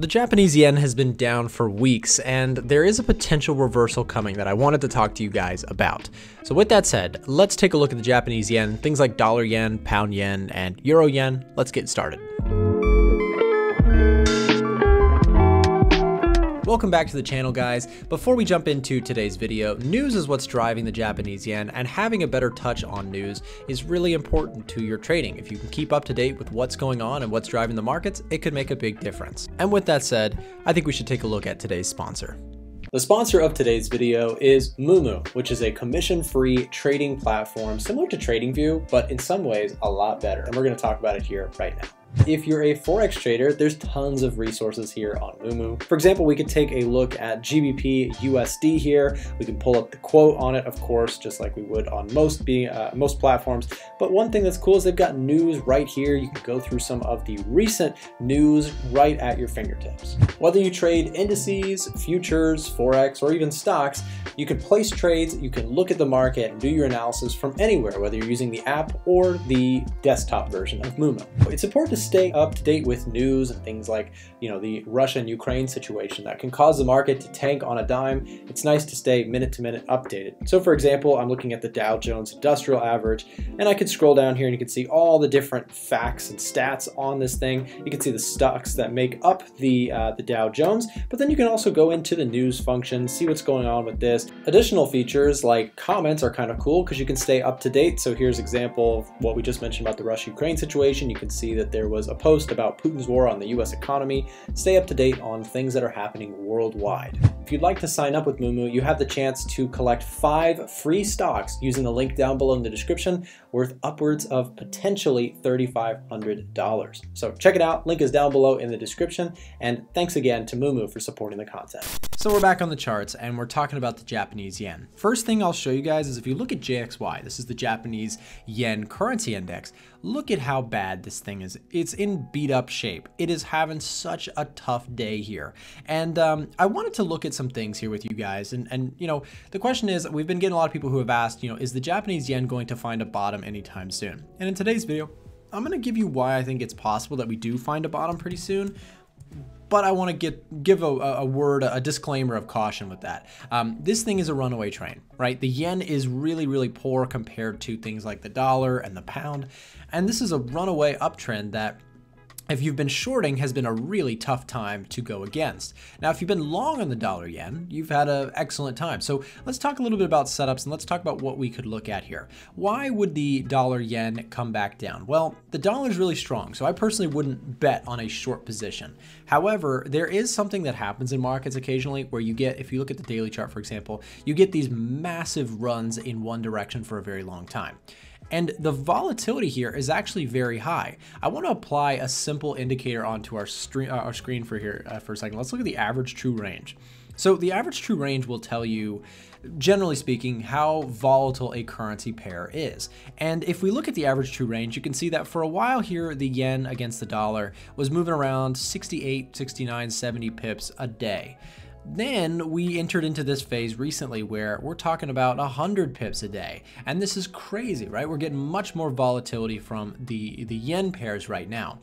The Japanese yen has been down for weeks, and there is a potential reversal coming that I wanted to talk to you guys about. So, with that said, let's take a look at the Japanese yen, things like dollar yen, pound yen, and euro yen. Let's get started. Welcome back to the channel guys. Before we jump into today's video, news is what's driving the Japanese yen and having a better touch on news is really important to your trading. If you can keep up to date with what's going on and what's driving the markets, it could make a big difference. And with that said, I think we should take a look at today's sponsor. The sponsor of today's video is Moomoo, which is a commission-free trading platform similar to TradingView, but in some ways a lot better. And we're going to talk about it here right now. If you're a Forex trader, there's tons of resources here on Moomoo. For example, we could take a look at GBP USD here. We can pull up the quote on it, of course, just like we would on most being uh, most platforms. But one thing that's cool is they've got news right here. You can go through some of the recent news right at your fingertips. Whether you trade indices, futures, Forex, or even stocks, you can place trades, you can look at the market and do your analysis from anywhere, whether you're using the app or the desktop version of Moomoo. It's important to stay up to date with news and things like, you know, the Russia and Ukraine situation that can cause the market to tank on a dime. It's nice to stay minute to minute updated. So for example, I'm looking at the Dow Jones Industrial Average and I could scroll down here and you can see all the different facts and stats on this thing. You can see the stocks that make up the, uh, the Dow Jones, but then you can also go into the news function, see what's going on with this. Additional features like comments are kind of cool because you can stay up to date. So here's example of what we just mentioned about the Russia-Ukraine situation. You can see that there was a post about Putin's war on the US economy. Stay up to date on things that are happening worldwide. If you'd like to sign up with Moomoo, you have the chance to collect five free stocks using the link down below in the description, worth upwards of potentially $3,500. So check it out, link is down below in the description, and thanks again to Moomoo for supporting the content. So we're back on the charts and we're talking about the Japanese yen. First thing I'll show you guys is if you look at JXY, this is the Japanese yen currency index, look at how bad this thing is. It's in beat up shape. It is having such a tough day here. And um, I wanted to look at some things here with you guys. And, and, you know, the question is, we've been getting a lot of people who have asked, you know, is the Japanese yen going to find a bottom anytime soon? And in today's video, I'm going to give you why I think it's possible that we do find a bottom pretty soon but I want to get give a, a, word, a disclaimer of caution with that. Um, this thing is a runaway train, right? The yen is really, really poor compared to things like the dollar and the pound, and this is a runaway uptrend that if you've been shorting has been a really tough time to go against. Now, if you've been long on the dollar yen, you've had an excellent time. So let's talk a little bit about setups and let's talk about what we could look at here. Why would the dollar yen come back down? Well, the dollar is really strong, so I personally wouldn't bet on a short position. However, there is something that happens in markets occasionally where you get, if you look at the daily chart, for example, you get these massive runs in one direction for a very long time. And the volatility here is actually very high. I want to apply a simple indicator onto our, uh, our screen for here uh, for a second. Let's look at the average true range. So the average true range will tell you, generally speaking, how volatile a currency pair is. And if we look at the average true range, you can see that for a while here, the yen against the dollar was moving around 68, 69, 70 pips a day. Then we entered into this phase recently where we're talking about 100 pips a day. And this is crazy, right? We're getting much more volatility from the, the yen pairs right now.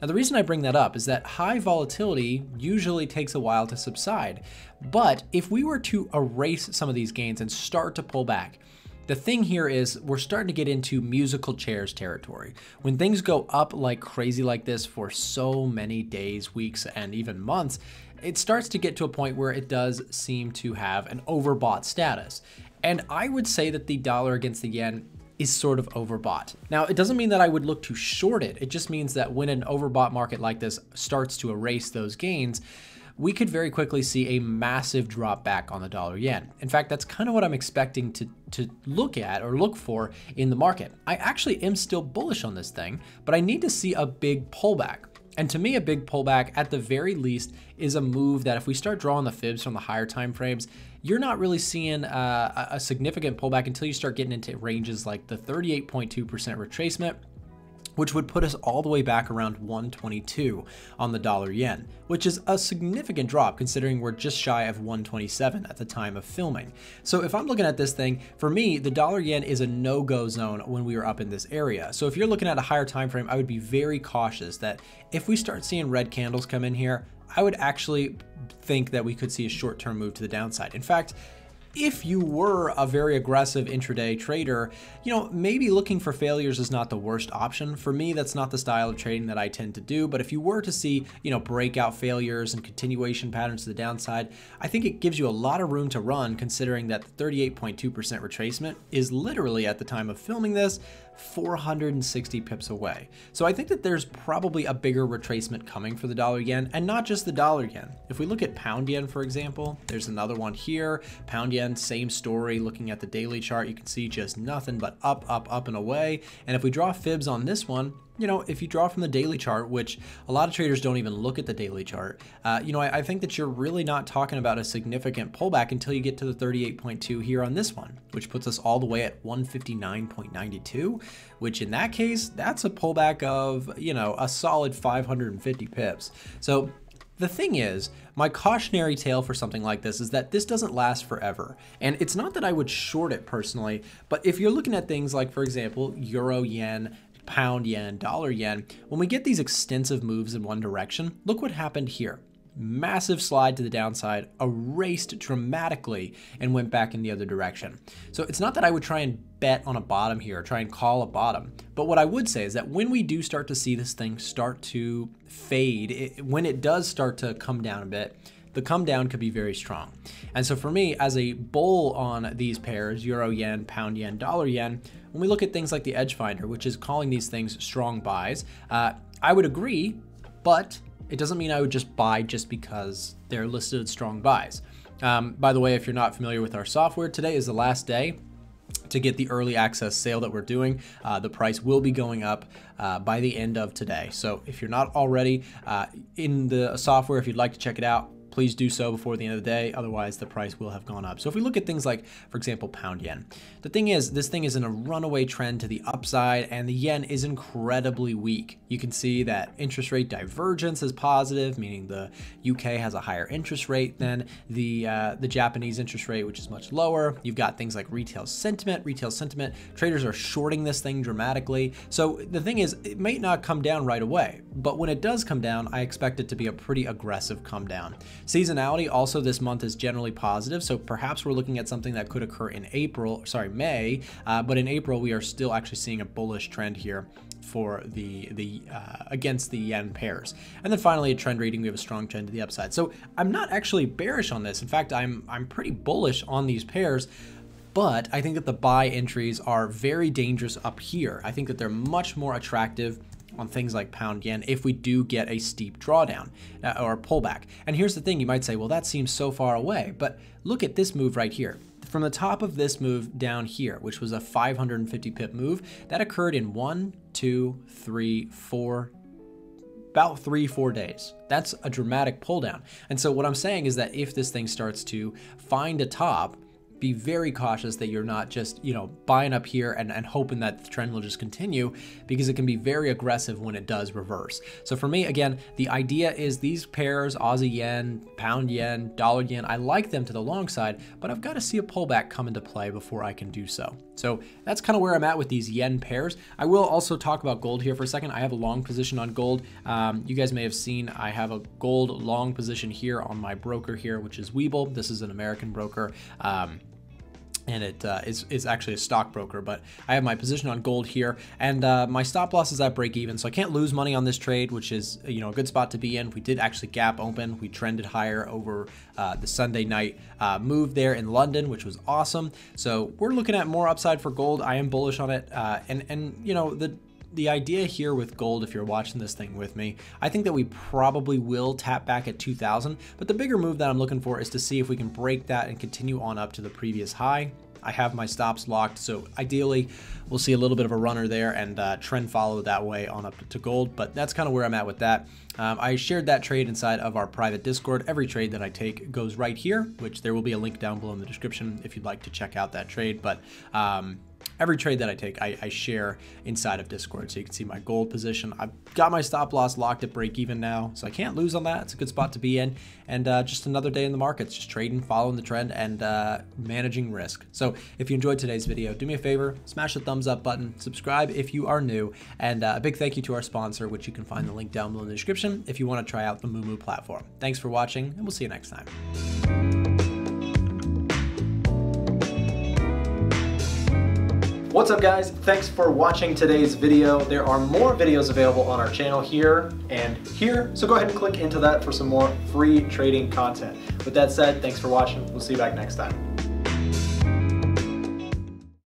Now, the reason I bring that up is that high volatility usually takes a while to subside. But if we were to erase some of these gains and start to pull back, the thing here is we're starting to get into musical chairs territory. When things go up like crazy like this for so many days, weeks, and even months, it starts to get to a point where it does seem to have an overbought status. And I would say that the dollar against the yen is sort of overbought. Now, it doesn't mean that I would look to short it. It just means that when an overbought market like this starts to erase those gains, we could very quickly see a massive drop back on the dollar yen. In fact, that's kind of what I'm expecting to, to look at or look for in the market. I actually am still bullish on this thing, but I need to see a big pullback. And to me, a big pullback at the very least is a move that if we start drawing the fibs from the higher time frames, you're not really seeing uh, a significant pullback until you start getting into ranges like the 38.2% retracement which would put us all the way back around 122 on the dollar yen, which is a significant drop considering we're just shy of 127 at the time of filming. So if I'm looking at this thing, for me, the dollar yen is a no-go zone when we are up in this area. So if you're looking at a higher time frame, I would be very cautious that if we start seeing red candles come in here, I would actually think that we could see a short-term move to the downside. In fact, if you were a very aggressive intraday trader, you know, maybe looking for failures is not the worst option. For me, that's not the style of trading that I tend to do. But if you were to see, you know, breakout failures and continuation patterns to the downside, I think it gives you a lot of room to run considering that the 38.2% retracement is literally at the time of filming this 460 pips away. So I think that there's probably a bigger retracement coming for the dollar yen and not just the dollar yen. If we look at pound yen, for example, there's another one here. Pound yen, same story. Looking at the daily chart, you can see just nothing but up, up, up and away. And if we draw fibs on this one, you know, if you draw from the daily chart, which a lot of traders don't even look at the daily chart, uh, you know, I, I, think that you're really not talking about a significant pullback until you get to the 38.2 here on this one, which puts us all the way at 159.92, which in that case, that's a pullback of, you know, a solid 550 pips. So the thing is, my cautionary tale for something like this is that this doesn't last forever. And it's not that I would short it personally, but if you're looking at things like, for example, euro yen, pound yen, dollar yen, when we get these extensive moves in one direction, look what happened here. Massive slide to the downside, erased dramatically, and went back in the other direction. So it's not that I would try and bet on a bottom here, try and call a bottom. But what I would say is that when we do start to see this thing start to fade, it, when it does start to come down a bit, the come down could be very strong. And so for me, as a bull on these pairs, euro yen, pound yen, dollar yen, when we look at things like the EdgeFinder, which is calling these things strong buys, uh, I would agree, but it doesn't mean I would just buy just because they're listed as strong buys. Um, by the way, if you're not familiar with our software, today is the last day to get the early access sale that we're doing. Uh, the price will be going up uh, by the end of today. So if you're not already uh, in the software, if you'd like to check it out, please do so before the end of the day. Otherwise, the price will have gone up. So if we look at things like, for example, pound yen, the thing is, this thing is in a runaway trend to the upside and the yen is incredibly weak. You can see that interest rate divergence is positive, meaning the UK has a higher interest rate than the, uh, the Japanese interest rate, which is much lower. You've got things like retail sentiment, retail sentiment. Traders are shorting this thing dramatically. So the thing is, it may not come down right away, but when it does come down, I expect it to be a pretty aggressive come down. Seasonality also this month is generally positive, so perhaps we're looking at something that could occur in April, sorry, May, uh, but in April we are still actually seeing a bullish trend here for the the uh, against the yen pairs. And then finally a trend reading, we have a strong trend to the upside. So I'm not actually bearish on this. In fact, I'm I'm pretty bullish on these pairs but I think that the buy entries are very dangerous up here. I think that they're much more attractive on things like pound yen if we do get a steep drawdown uh, or pullback. And here's the thing you might say, well, that seems so far away, but look at this move right here. From the top of this move down here, which was a 550 pip move, that occurred in one, two, three, four, about three, four days. That's a dramatic pull down. And so what I'm saying is that if this thing starts to find a top, be very cautious that you're not just, you know, buying up here and, and hoping that the trend will just continue because it can be very aggressive when it does reverse. So for me, again, the idea is these pairs, Aussie yen, pound yen, dollar yen, I like them to the long side, but I've got to see a pullback come into play before I can do so. So that's kind of where I'm at with these yen pairs. I will also talk about gold here for a second. I have a long position on gold. Um, you guys may have seen I have a gold long position here on my broker here, which is Webull. This is an American broker. Um, and it uh, is is, actually a stockbroker. But I have my position on gold here, and uh, my stop loss is at break even, so I can't lose money on this trade, which is you know a good spot to be in. We did actually gap open, we trended higher over uh, the Sunday night uh, move there in London, which was awesome. So we're looking at more upside for gold. I am bullish on it, uh, and and you know the the idea here with gold, if you're watching this thing with me, I think that we probably will tap back at 2000, but the bigger move that I'm looking for is to see if we can break that and continue on up to the previous high. I have my stops locked, so ideally we'll see a little bit of a runner there and uh, trend follow that way on up to gold, but that's kind of where I'm at with that. Um, I shared that trade inside of our private Discord. Every trade that I take goes right here, which there will be a link down below in the description if you'd like to check out that trade, but um, every trade that I take, I, I share inside of Discord. So you can see my gold position. I've got my stop loss locked at break even now, so I can't lose on that. It's a good spot to be in. And uh, just another day in the markets, just trading, following the trend, and uh, managing risk. So if you enjoyed today's video, do me a favor, smash the thumbs up button, subscribe if you are new, and uh, a big thank you to our sponsor, which you can find the link down below in the description if you want to try out the Moomoo platform. Thanks for watching, and we'll see you next time. What's up guys? Thanks for watching today's video. There are more videos available on our channel here and here, so go ahead and click into that for some more free trading content. With that said, thanks for watching. We'll see you back next time.